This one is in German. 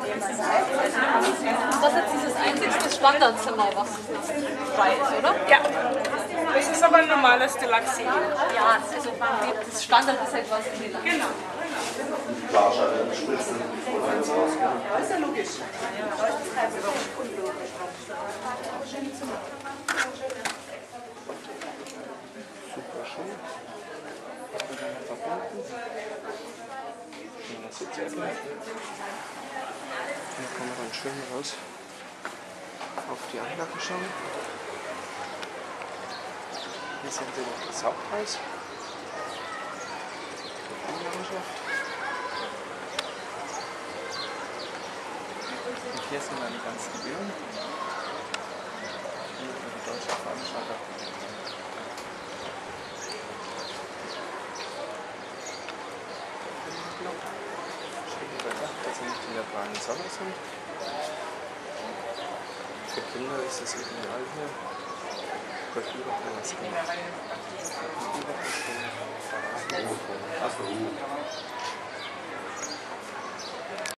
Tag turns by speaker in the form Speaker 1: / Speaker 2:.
Speaker 1: Das ist jetzt dieses einzigste Standardzimmer, was frei ist, oder?
Speaker 2: Ja, das ist aber ein normales Deluxe.
Speaker 1: Ja, also das Standard ist halt was in die Land.
Speaker 2: Genau.
Speaker 3: Klarschalten, Spritzen und eins rausgehen.
Speaker 2: Ja, ist ja logisch.
Speaker 4: Super schön. Miteinander verbunden. Schöner Sitzecke. Kann man dann schön raus auf die Anlage schauen. Hier sehen Sie noch das Haupthaus. Die Landschaft. Und hier sind dann die ganzen Türen. Hier über die deutsche Veranstalter. Überdacht, nicht in der prallen Sonne sind. Für Kinder ist es ideal hier. Kultur kann man es gehen.
Speaker 3: Achso.